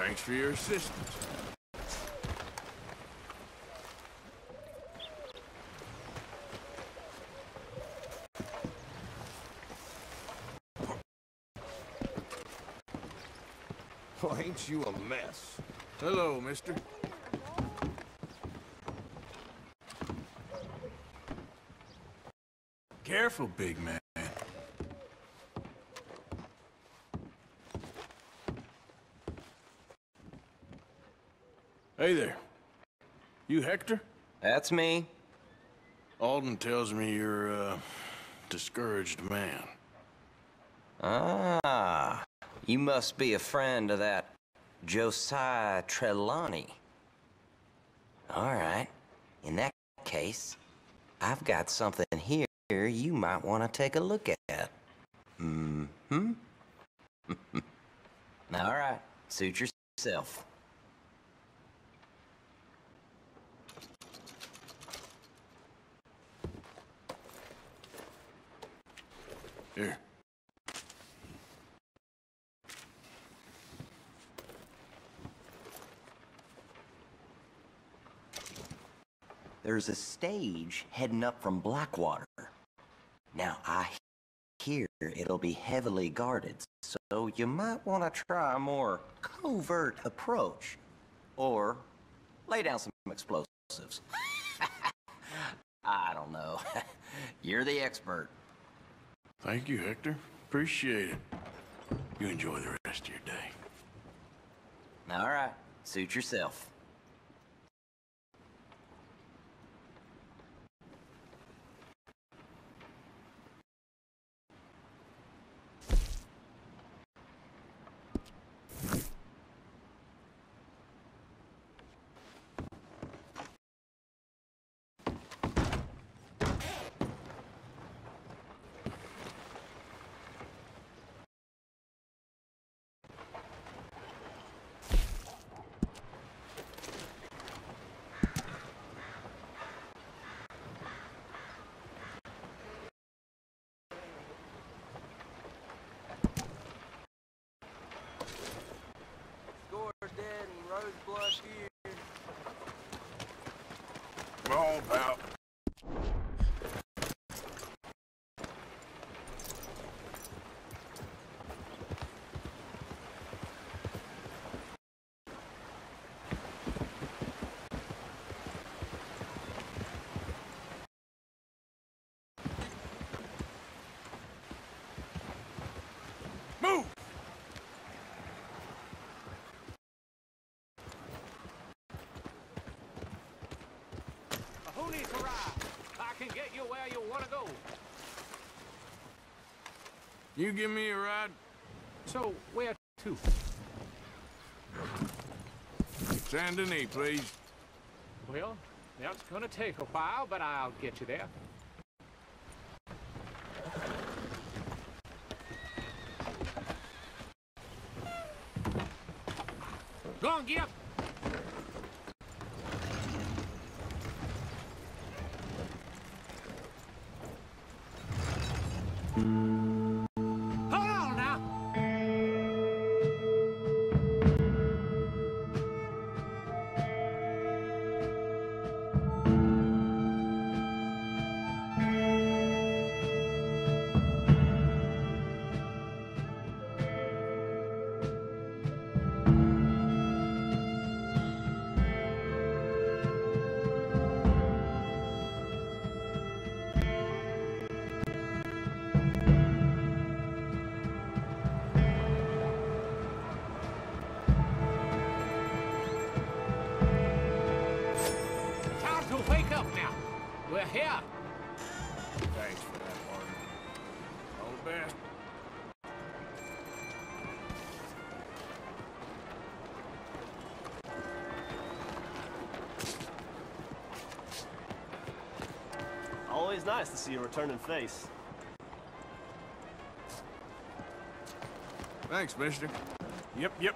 Thanks for your assistance. Oh, ain't you a mess? Hello, mister. Careful, big man. Hey there. You Hector? That's me. Alden tells me you're a discouraged man. Ah, you must be a friend of that Josiah Trelawny. All right. In that case, I've got something here you might want to take a look at. Mm-hmm. All right. Suit yourself. Here. There's a stage heading up from Blackwater. Now, I hear it'll be heavily guarded, so you might want to try a more covert approach. Or lay down some explosives. I don't know. You're the expert. Thank you, Hector. Appreciate it. You enjoy the rest of your day. All right. Suit yourself. Score's dead and Roseblood here. Come Who needs a ride? I can get you where you want to go. You give me a ride? So, where to? Saint Denis, please. Well, that's gonna take a while, but I'll get you there. Go on, get up! Always nice to see a returning face. Thanks, mister. Yep, yep.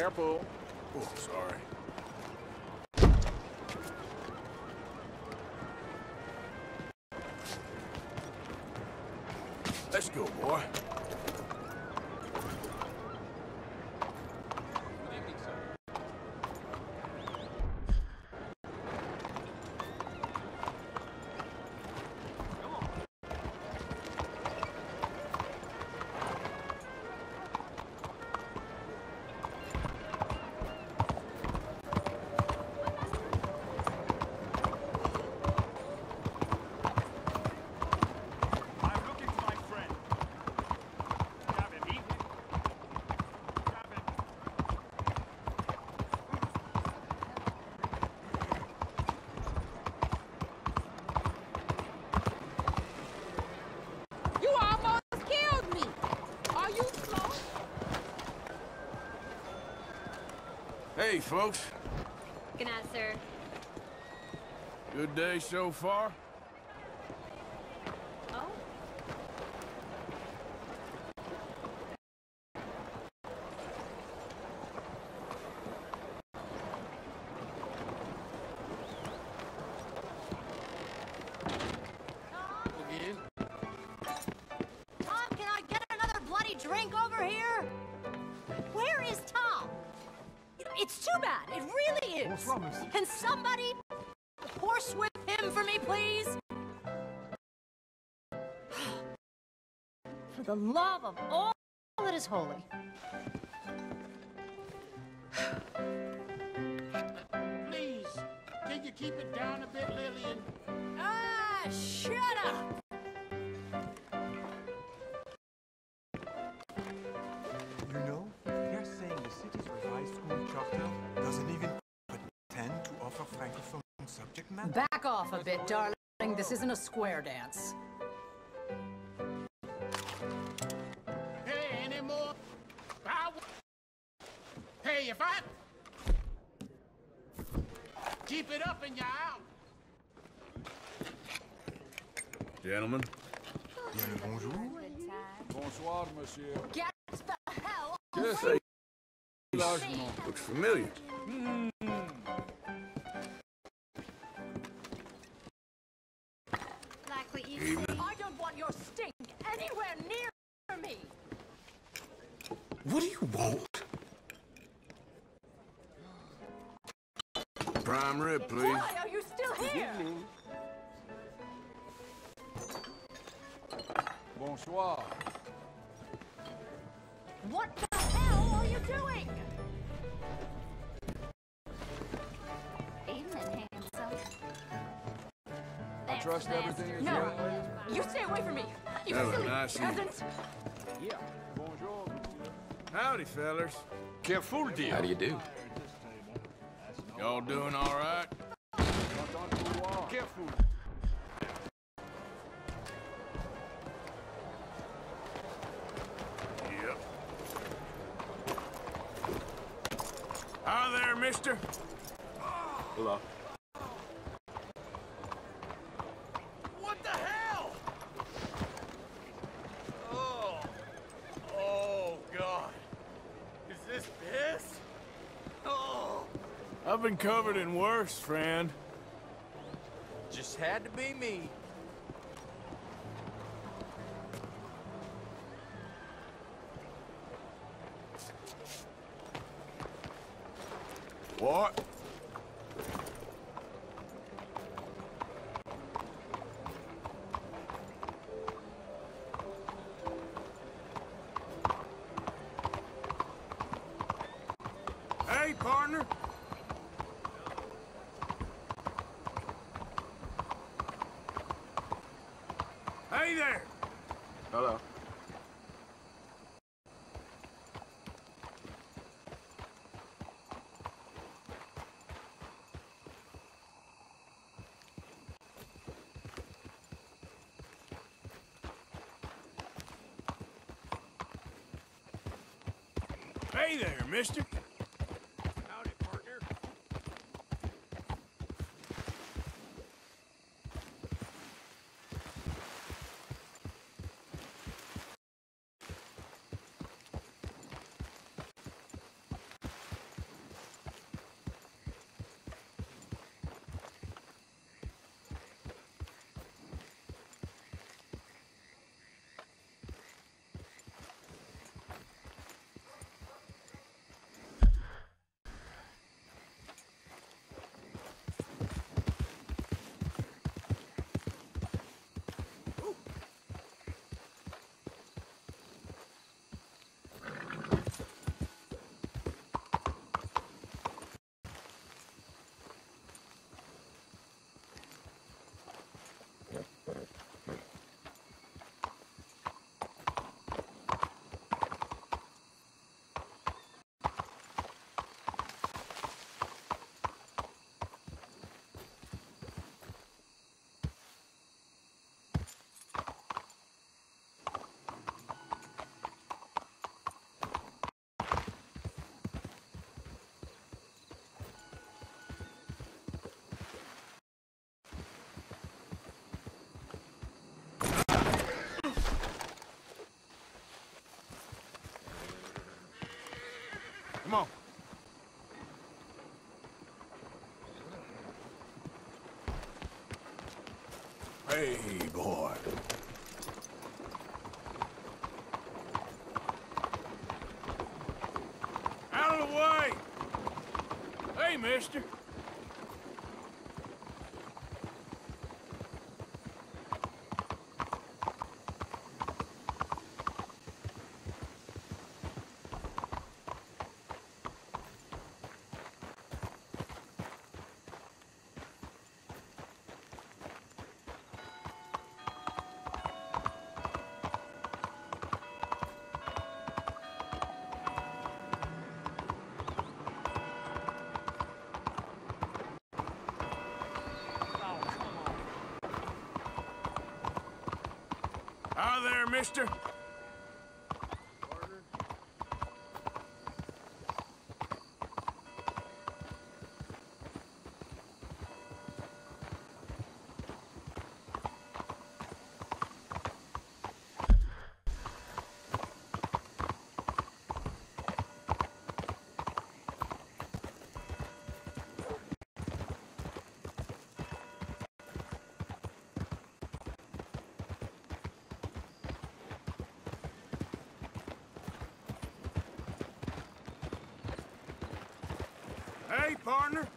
Careful. Oh, sorry. Folks. Good night, sir. Good day so far? It's too bad. It really is. Can somebody horsewhip him for me, please? For the love of all that is holy. Please, can you keep it down a bit, Lillian? Ah, shut up! Subject matter. Back off a bit, darling. This isn't a square dance. Hey, any more? I w- hey, if I keep it up and you're out. Gentlemen. Bien le bonjour. Bonsoir, monsieur. Get the hell Just away say looks familiar. like what. I don't want your stink anywhere near me. What do you want? Prime rib, please. Why are you still here? Bonsoir. Trust everything is No, right. you stay away from me. You Have a silly nice peasant. Yeah. Bonjour, monsieur. Howdy, fellers. Careful, dear. How do you do? Y'all doing all right? Content de vous voir. Careful. Covered in worse, friend. Just had to be me. What? Hey, partner. Hey there. Hello. Hey there, mister. Howdy, partner. Come on. Hey, boy. Out of the way! Hey, mister. Hi there, mister. Hey, partner.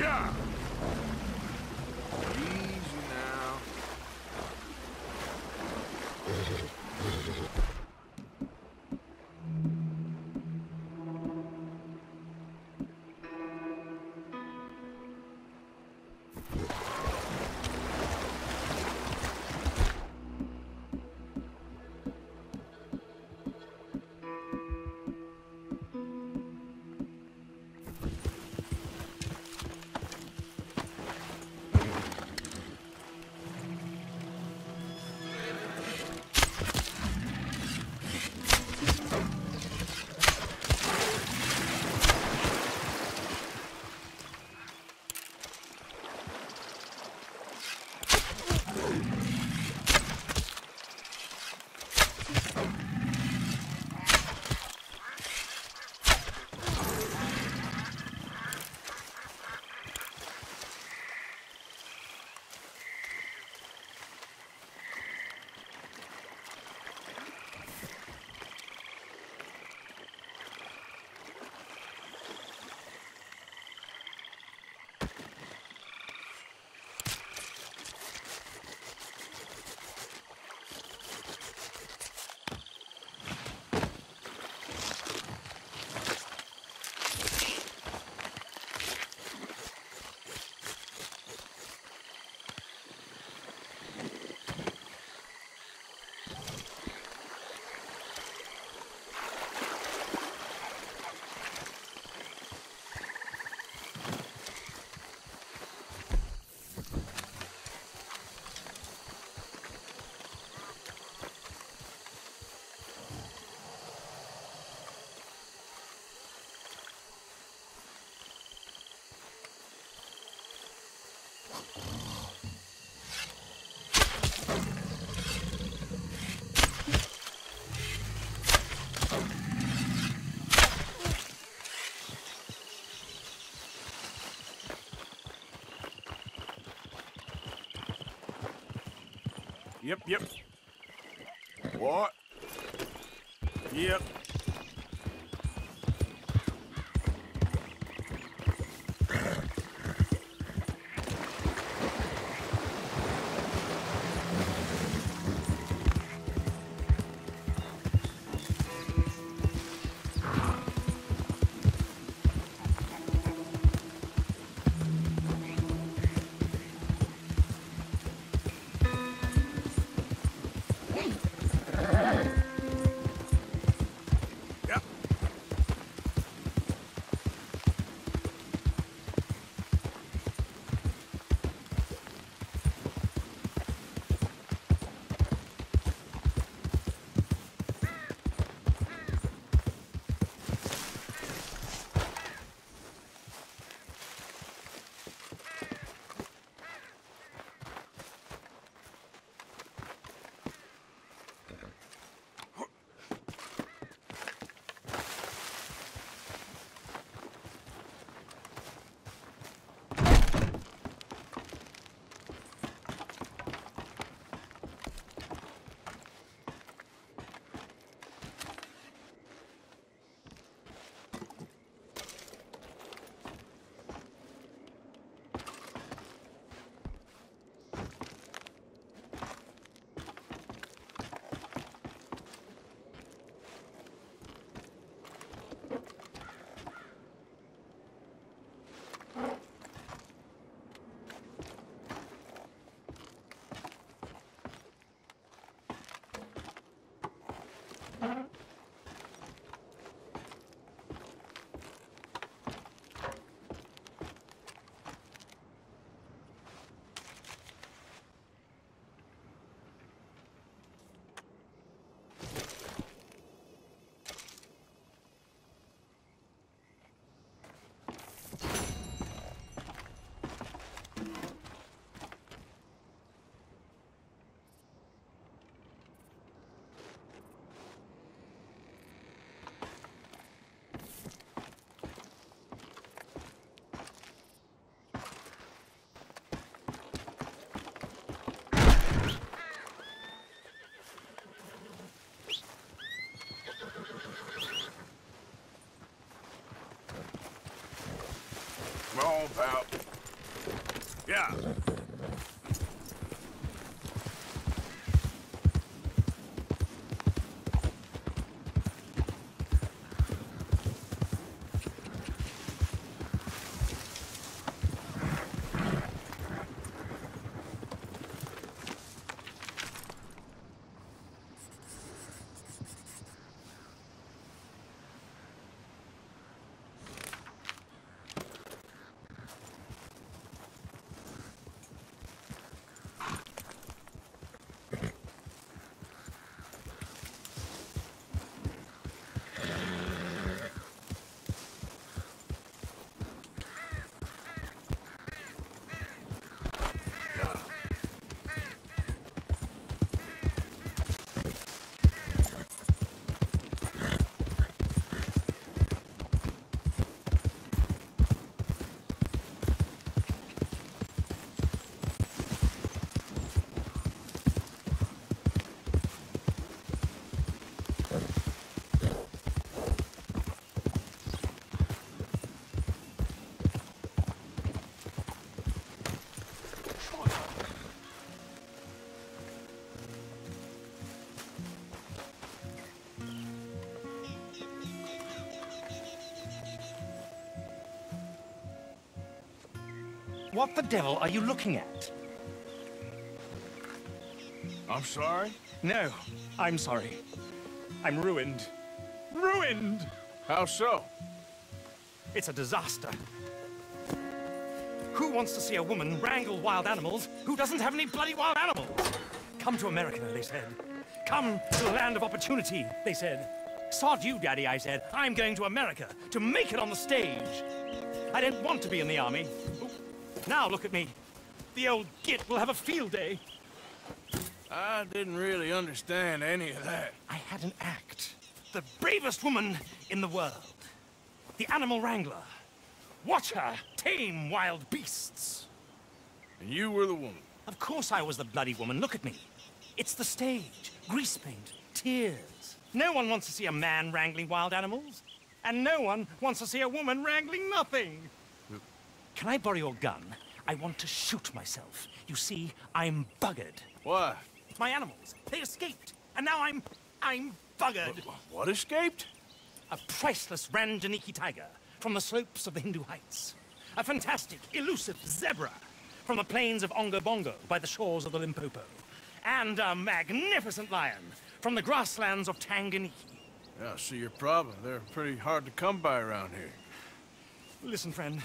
Yeah. Yep, yep. What? Yep. On, pal. Yeah. What the devil are you looking at? I'm sorry? No, I'm sorry. I'm ruined. Ruined! How so? It's a disaster. Who wants to see a woman wrangle wild animals who doesn't have any bloody wild animals? Come to America, they said. Come to the land of opportunity, they said. Sod you, Daddy, I said. I'm going to America to make it on the stage. I didn't want to be in the army. Now look at me. The old git will have a field day. I didn't really understand any of that. I had an act. The bravest woman in the world. The animal wrangler. Watch her tame wild beasts. And you were the woman? Of course I was the bloody woman. Look at me. It's the stage. Grease paint. Tears. No one wants to see a man wrangling wild animals. And no one wants to see a woman wrangling nothing. Can I borrow your gun? I want to shoot myself. You see, I'm buggered. Why? My animals, they escaped. And now I'm... I'm buggered. What escaped? A priceless Ranjaniki tiger from the slopes of the Hindu Heights. A fantastic, elusive zebra from the plains of Ongo Bongo by the shores of the Limpopo. And a magnificent lion from the grasslands of Tanganyika. Yeah, I see your problem. They're pretty hard to come by around here. Listen, friend.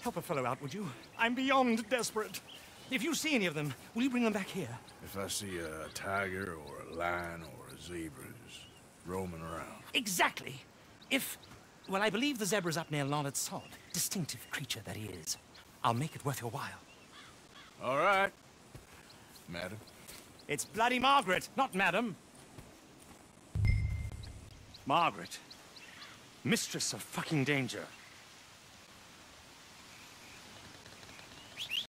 Help a fellow out, would you? I'm beyond desperate. If you see any of them, will you bring them back here? If I see a tiger or a lion or a zebra just roaming around. Exactly. If... Well, I believe the zebra's up near Larned Sod. Distinctive creature that he is. I'll make it worth your while. All right. Madam. It's bloody Margaret, not Madam. Margaret. Mistress of fucking danger.